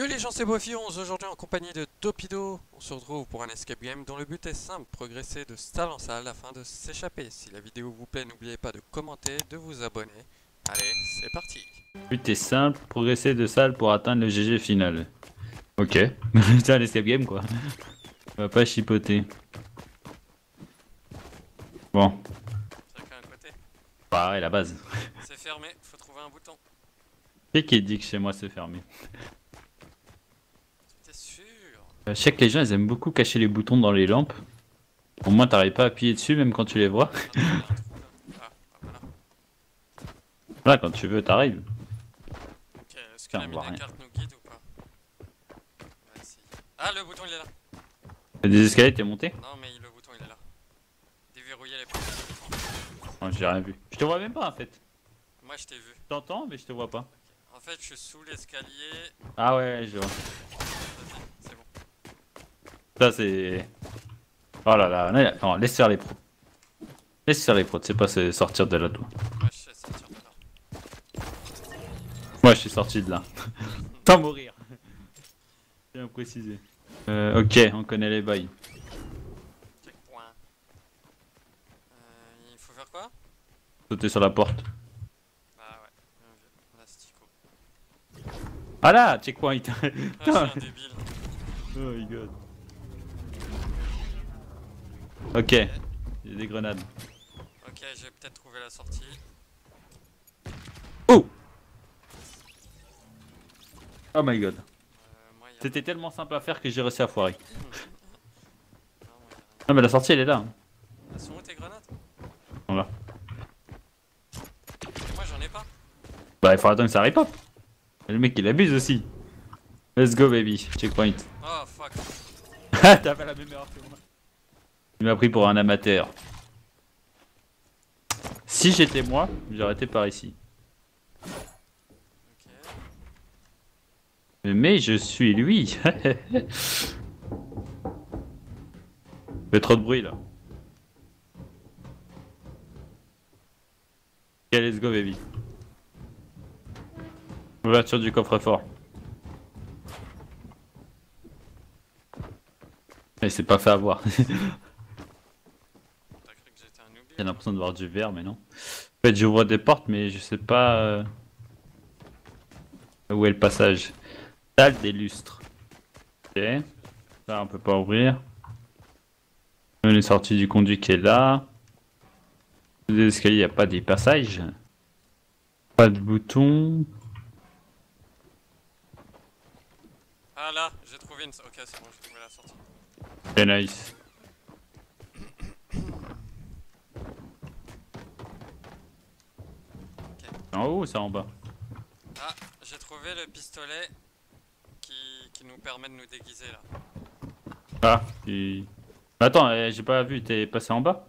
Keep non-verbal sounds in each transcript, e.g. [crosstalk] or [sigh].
Yo les gens c'est Boifi11, aujourd'hui en compagnie de Topido, on se retrouve pour un escape game dont le but est simple, progresser de salle en salle afin de s'échapper. Si la vidéo vous plaît, n'oubliez pas de commenter, de vous abonner. Allez, c'est parti Le but est simple, progresser de salle pour atteindre le GG final. Ok, [laughs] c'est un escape game quoi. On va pas chipoter. Bon, Chacun à côté. bah la base. C'est fermé, faut trouver un bouton. Qui qui dit que chez moi c'est fermé? Sûr? Euh, Je sais que les gens ils aiment beaucoup cacher les boutons dans les lampes. Au moins t'arrives pas à appuyer dessus même quand tu les vois. [laughs] Là. Quand tu veux t'arrives. Ok, est-ce que la rien. carte nous guide ou pas? On va essayer. Ah, le bouton il est là T'as des escaliers, t'es monté? Non mais le bouton il est là. Déverrouiller les portes. Non, j'ai rien vu. Je te vois même pas en fait. Moi je t'ai vu. T'entends mais je te vois pas. En fait je suis sous l'escalier. Ah ouais, je vois. C'est. Ça c'est... Oh là là, non, non, laisse faire les pros. Laisse faire les pros, c'est pas se sortir de là toi. Moi je sais sortir de là. Moi je suis sorti de là. [laughs] Sans mourir. Bien précisé. Euh, ok, on connaît les bails. Checkpoint. Euh, il faut faire quoi? Sauter sur la porte. Ah. L'astico. Ah là, checkpoint. [laughs] Ah, je suis un débile. oh my god. Ok, il y a des grenades. Ok, j'ai peut-être trouvé la sortie. Oh Oh my god. Euh. C'était tellement simple à faire que j'ai réussi à foirer. [laughs] Non, mais la sortie elle est là. hein. Elles sont où tes grenades? Voilà. Et Moi j'en ai pas. Bah il faut attendre que ça arrive pas. Le mec il abuse aussi. Let's go baby, checkpoint. Oh fuck. Ah [laughs] t'as la même erreur que moi. Il m'a pris pour un amateur. Si j'étais moi, été par ici. Mais je suis lui. [laughs] Fait trop de bruit là. Ok, let's go baby. Ouverture du coffre-fort. Mais c'est pas fait avoir. [laughs] T'as cru que j'étais un oubli J'ai l'impression de voir du verre, mais non. En fait, j'ouvre des portes, mais je sais pas euh, où est le passage. Salle des lustres. Ok. Ça, on peut pas ouvrir. On est sorti du conduit qui est là. Les escaliers, il n'y a pas des passages. Pas de bouton. Ah là, j'ai trouvé une. Ok, c'est bon, j'ai trouvé la sortie. C'est nice. En haut ou c'est en bas Ah, j'ai trouvé le pistolet qui, qui nous permet de nous déguiser là. Ah, et... Attends, eh, j'ai pas vu, t'es passé en bas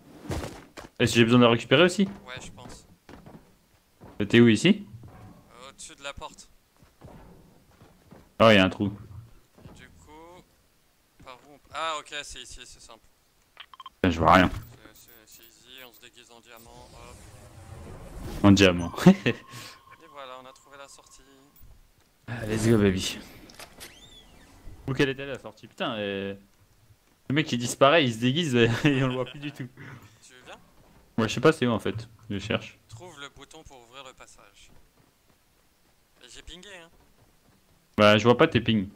Est-ce que j'ai besoin de le récupérer aussi Ouais, je pense. Euh, T'es où ici Au-dessus de la porte. Oh, il y a un trou. Et du coup. Par où on... Ah, ok, c'est ici, c'est simple. Je vois rien. C'est easy, on se déguise en diamant, hop. En diamant. Et voilà, on a trouvé la sortie. Let's go, baby. Où qu'elle était la sortie Putain, le mec il disparaît, il se déguise et on le voit plus du tout. Tu viens Moi, je sais pas c'est où en fait. Je cherche. Trouve le bouton pour ouvrir le passage. Et J'ai pingé, hein. Bah, je vois pas tes pings.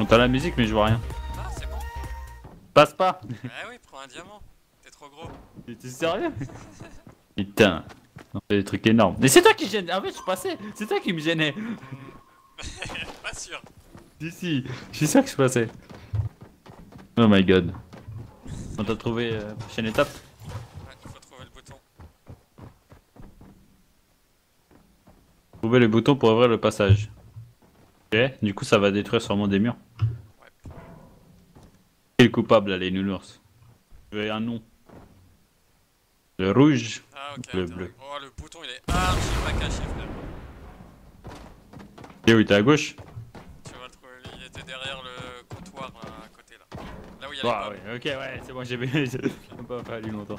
On t'a la musique, mais je vois rien. Ah, c'est bon. Passe pas ah oui, prends un diamant. T'es trop gros. T'es sérieux? [laughs] Putain. Non, c'est des trucs énormes. Mais c'est toi qui gêne. Ah ouais, je suis passé. C'est toi qui me gênais. [laughs] Pas sûr. Si, si, je suis sûr que je passais. Oh my god. On t'a trouvé euh, prochaine étape Ouais, faut trouver le bouton. Trouver le bouton pour ouvrir le passage. Ok, du coup ça va détruire sûrement des murs. Ouais. Qui est le coupable, allez, nounours? Je veux un nom. Le rouge. Ah, ok. Le attends. bleu. Oh, le bouton il est archi pas caché, frère. Et où il était à gauche? Tu vas le trouver. Il était derrière le comptoir là, à côté là. Là où il y a Ah ouais, ok, ouais, c'est bon, j'ai [laughs] pas fallu longtemps.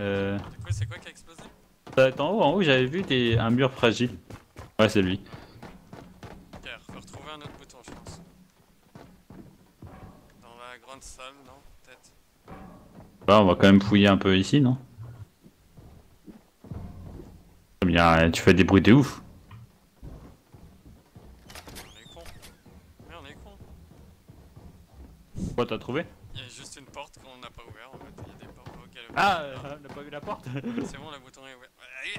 Euh. Du coup, c'est quoi qui a explosé? Ça va être en haut, en haut j'avais vu des... un mur fragile. Ouais, c'est lui. Ok, faut retrouver trouver un autre bouton, je pense. Dans la grande salle, non Peut-être? Bah, on va quand même fouiller un peu ici, non? A- Tu fais des bruits de ouf. On est con. Mais on est con. Quoi, t'as trouvé? Il y a juste une porte qu'on n'a pas ouverte en fait. Il y a des portes auxquelles Ah, on n'a pas vu la porte? C'est bon, le bouton est ouvert. Allez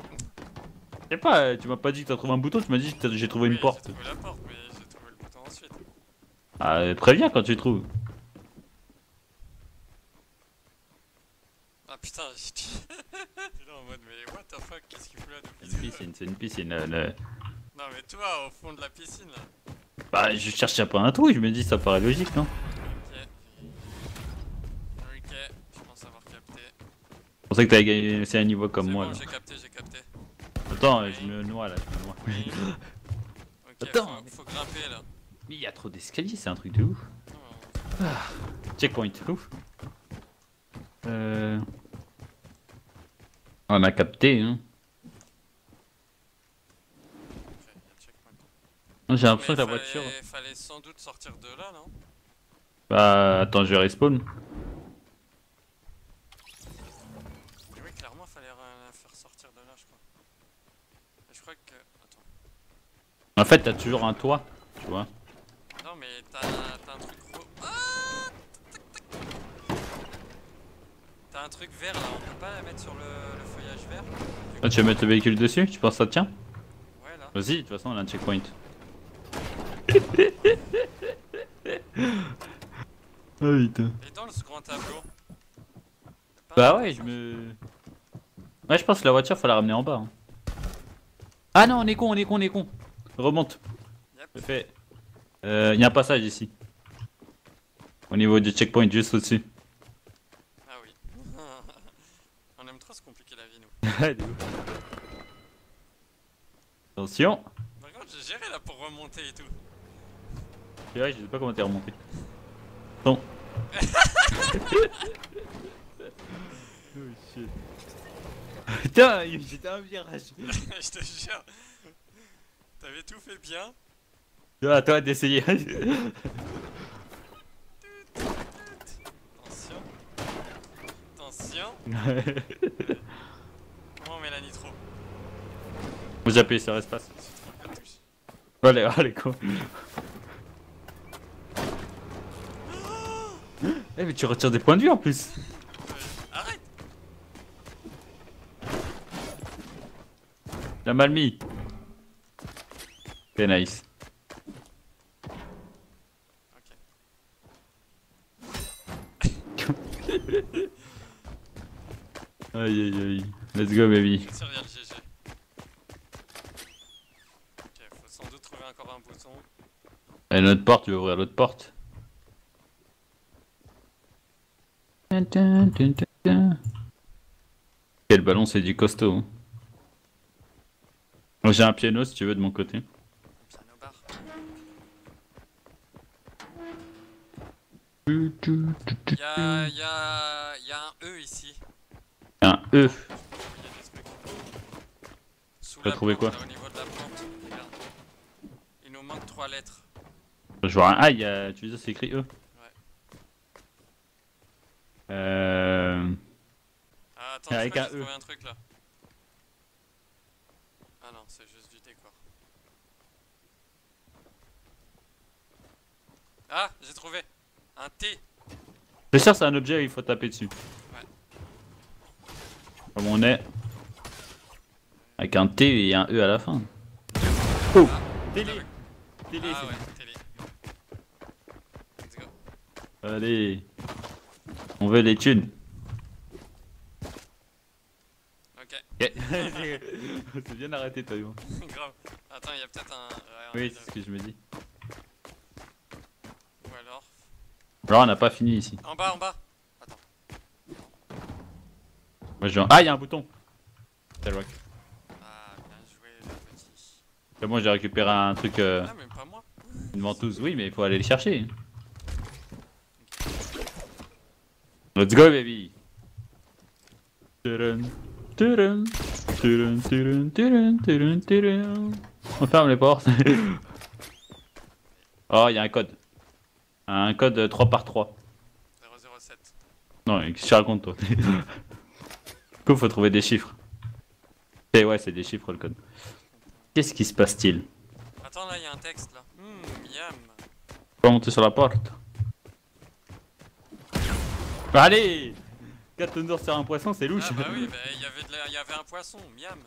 Je sais pas, euh, tu m'as pas dit que t'as trouvé un bouton, tu m'as dit que j'ai trouvé Oui, une porte. J'ai trouvé la porte, mais j'ai trouvé le bouton ensuite. Ah, euh, préviens quand tu trouves. Ah putain, j'ai [laughs] dit. T'es là en mode, mais what the fuck, qu'est-ce qu'il fout là C'est une piscine, c'est une piscine. Non, mais toi, au fond de la piscine là. Bah, je cherchais pas un trou, je me dis ça paraît logique, non? Ok. Ok, je pense avoir capté. Je pensais que t'avais gagné c'est un niveau comme C'est moi bon, j'ai capté, j'ai capté. Attends, je me noie là, je me noie. Oui. [laughs] Attends. Faut, faut grimper là. Mais il y a trop d'escaliers, c'est un truc de ouf. Non, Checkpoint, ouf. Euh... On a capté, hein. J'ai l'impression que la voiture... fallait- Fallait sans doute sortir de là, non? Bah, attends, je vais respawn. Mais oui, clairement, fallait la faire sortir de là, je crois. Et je crois que. Attends. En fait, t'as toujours un toit, tu vois. Non, mais t'as un truc gros. Ah. T'as un truc vert là, on peut pas la mettre sur le, le feuillage Ah, tu veux mettre le véhicule dessus Tu penses que ça tient Ouais, là. Vas-y, de toute façon, on a un checkpoint. [laughs] Ah putain. Et dans ce grand tableau. Pas Bah ouais, je me... Ouais, je pense que la voiture, faut la ramener en bas. hein. Ah non, on est con, on est con, on est con. Remonte. Yep. Je fais... Euh, y a un passage ici. Au niveau du checkpoint, juste au-dessus. Ah oui. on aime trop se compliquer la vie, nous. Attention. Par contre, j'ai géré là pour remonter et tout. Et ouais, je sais pas comment t'es remonté. Bon. [laughs] Putain, j'étais un virage. [laughs] je te jure. T'avais tout fait bien. Ah, toi d'essayer. [laughs] Attention. Attention. La nitro Vous appuyez sur espace. Allez, allez, con. Eh, mais tu retires des points de vue en plus. Euh, arrête La mal mis. Nice. Ok. [laughs] Aïe aïe aïe. Let's go baby. Serial GG. Ok, faut sans doute trouver encore un bouton. Et notre porte, tu veux ouvrir l'autre porte? Quel ballon, c'est du costaud. hein. Moi, J'ai un piano si tu veux de mon côté. Piano bar. Il Y'a y a, y a un E ici. Un E. Il y a des trucs. Sous T'as trouvé quoi là, Au niveau de la plante. Il nous manque trois lettres. Je vois un A, il y a... tu dire c'est écrit E Euh... Ah, attends, Avec je crois un que j'ai E. trouvé un truc là. Ah non, c'est juste du décor. Ah, j'ai trouvé un T. C'est sûr c'est un objet, il faut taper dessus. Ouais. Comme on est. Avec un T et un E à la fin. Oh Ah, Télé ah Télé, ouais, télé. Let's go. Allez On veut les thunes Ok, [laughs] C'est bien arrêté toi Yvan. [laughs] grave. Attends, il y a peut-être un. ouais, Oui, c'est ce que je me dis. Ou alors. Alors on n'a pas fini ici. En bas, en bas. Attends. Moi, je... Ah, il y a un bouton C'est le rock. Ah, bien joué, le Moi j'ai récupéré un truc, euh, Ah, même pas moi. une ventouse, oui mais il faut aller le chercher. Let's go baby. On ferme les portes. [laughs] Oh, il y a un code. Un code 3 par 3. 007. Non, qu'est-ce que tu racontes toi? [laughs] Du coup, faut trouver des chiffres. Et ouais, c'est des chiffres le code. Qu'est-ce qui se passe-t-il Attends, là, il y a un texte là. Hmm, miam. Faut monter sur la porte. Allez 4 tonnes d'or sur un poisson, c'est louche. Ah bah oui, bah, il y avait un poisson, miam.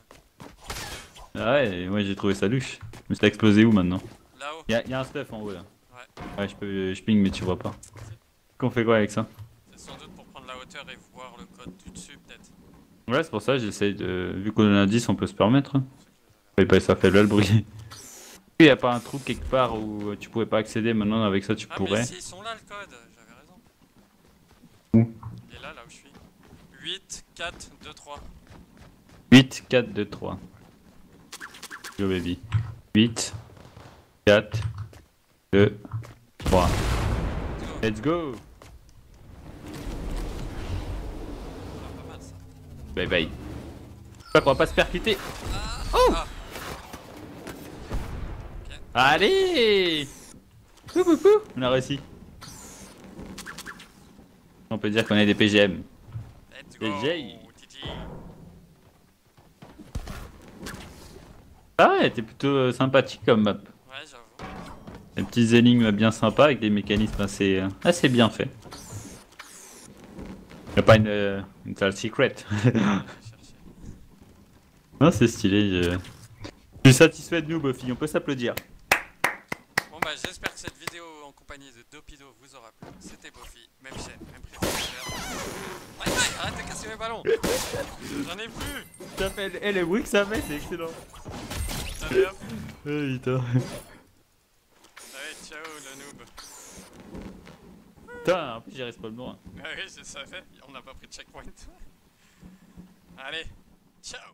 Ah ouais, moi j'ai trouvé ça louche. Mais c'est explosé où maintenant? Là-haut. Y'a y a un stuff en haut là. Ouais. Ouais, je peux je ping mais tu vois pas. Qu'on fait quoi avec ça? C'est sans doute pour prendre la hauteur et voir le code du dessus, peut-être. Ouais, c'est pour ça j'essaye de. Vu qu'on en a 10, on peut se permettre. Et pas ça fait là le bruit. [laughs] Il y a pas un trou quelque part où tu pouvais pas accéder, maintenant avec ça tu Ah, pourrais. mais si, ils sont là le code, j'avais raison. Où Il est là, là où je suis. 8, 4, 2, 3. 8, 4, 2, 3. Yo baby. 8, 4, 2, 3. Let's go Ah. Bye bye. J'espère qu'on va pas se percuter. Ah, Allez Pou, pou, pou. On a réussi. On peut dire qu'on est des PGM. Titi. Ah ouais, t'es plutôt euh, sympathique comme map. Ouais, j'avoue. Des petits énigmes bien sympas avec des mécanismes assez, euh, assez bien faits. Y'a pas une, euh, une salle secret. [laughs] Non, c'est stylé. Je... je suis satisfait de nous, Buffy. On peut s'applaudir. Bon bah j'espère que cette vidéo en compagnie vous aura plu. C'était Buffy, même chaîne, même présentateur. Bye bye, arrête de casser mes ballons J'en ai plus Ça fait, eh, les bruits que ça fait, c'est excellent. Allez hop Eh, putain. Allez, ciao le noob Putain, en plus, j'y reste pas le loin. Ah oui, je savais, on n'a pas pris de checkpoint. Allez, ciao